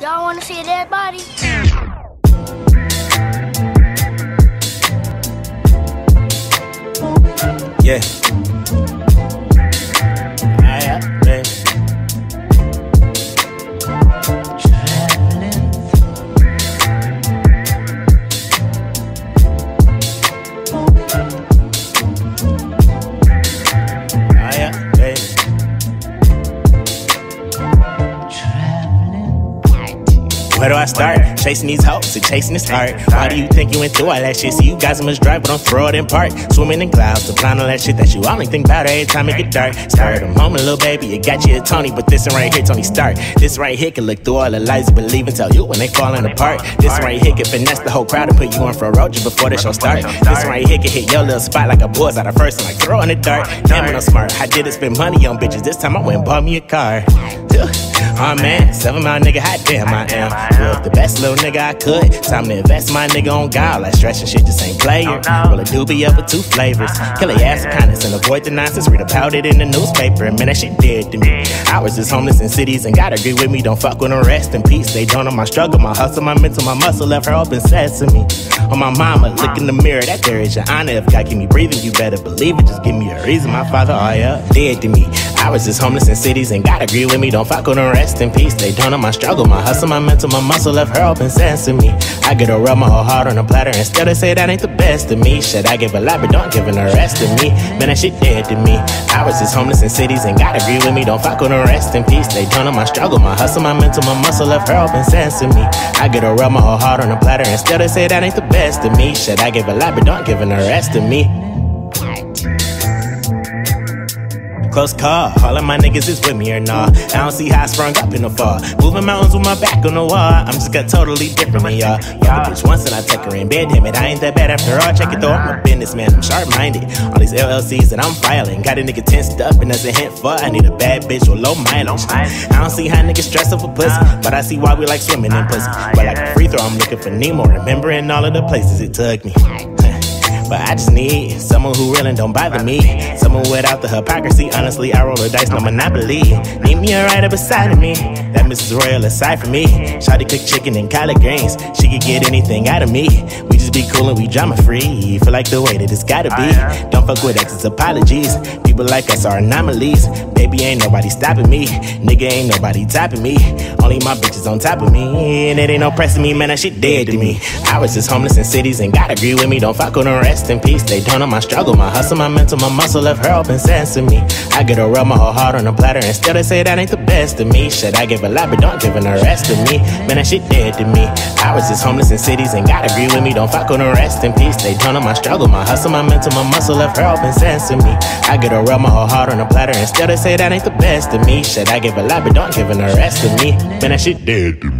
Y'all wanna see a dead body? Yeah. Ah, yeah, baby. Ah, Where do I start? Chasing these hoes and chasing this heart. Why do you think you went through all that shit? See, you guys must drive, but don't throw it in park. Swimming in clouds, supplying all that shit that you only think about every time it get dark. Started a moment, little baby, it got you a Tony, but this one right here, Tony Stark. This right here can look through all the lies, believe and tell you when they falling apart. This right here can finesse the whole crowd and put you on for a before the show start. This right here can hit your little spot like a boy's out of first and like throwing the dart. Damn, it, I'm smart. I didn't spend money on bitches. This time I went and bought me a car. Oh man, seven mile nigga, hot damn I am. Was the best little nigga I could. Time to invest my nigga on God. Like stretching shit just ain't player. Roll a doobie up with two flavors. Kill a ass of kindness and avoid the nonsense. Read about it in the newspaper. And man, that shit dead to me. I was just homeless in cities and gotta agree with me. Don't fuck with no rest in peace. They don't know my struggle, my hustle, my mental, my muscle left her open sesame. On my mama, look in the mirror. That there is your honor. If God keep me breathing, you better believe it. Just give me a reason. My father, oh yeah, dead to me. I was just homeless in cities and gotta agree with me. Don't fuck with no rest in peace. They don't know my struggle, my hustle, my mental, my muscle left her open sesame. I get to rub my whole heart on a platter instead of say that ain't the best of me. Should I give a lot, but don't give the rest of me. Man, that shit dead to me. I was just homeless in cities and gotta agree with me. Don't fuck with rest in peace. They don't know my struggle, my hustle, my mental, my muscle left her open me. I get to rub my whole heart on a platter instead they say that ain't the best of me. Should I give a lot, but don't give an rest to me. Close call, all of my niggas is with me or nah. I don't see how I sprung up in the fall. Moving mountains with my back on the wall. I'm just got totally different than y'all. Fuck a bitch once and I take her in bed. Damn it, I ain't that bad after all. Check it though, I'm a businessman, I'm sharp minded. All these LLCs that I'm filing. Got a nigga tensed up and that's a hint for I need a bad bitch with low mileage. I don't see how niggas stress over pussy, but I see why we like swimming in pussy. But like a free throw, I'm looking for Nemo, remembering all of the places it took me. But I just need someone who really don't bother me. Someone without the hypocrisy. Honestly, I roll the dice, no monopoly. Need me a rider beside of me. That Mrs. Royal aside from me. Shawty cook chicken and collard greens. She could get anything out of me. We just be cool and we drama free. Feel like the way that it's gotta be. Don't fuck with exes, apologies. People like us are anomalies. Baby, ain't nobody stopping me. Nigga, ain't nobody topping me. Only my bitches on top of me. And it ain't no pressing me, man. That shit dead to me. I was just homeless in cities and gotta agree with me. Don't fuck with no rest in peace. They don't know my struggle, my hustle, my mental, my muscle left her open sense to me. I get to rub my whole heart on a platter instead they say that ain't the best of me. Should I give a lot, but don't give an rest to me. Man, that shit dead to me. I was just homeless in cities and gotta agree with me. Don't fuck with no rest in peace. They don't know my struggle, my hustle, my mental, my muscle left her open sense to me. I get to rub my whole heart on a platter instead they say that ain't the best of me. Should I give a lot, but don't give an rest to me. Man, that shit dead to me.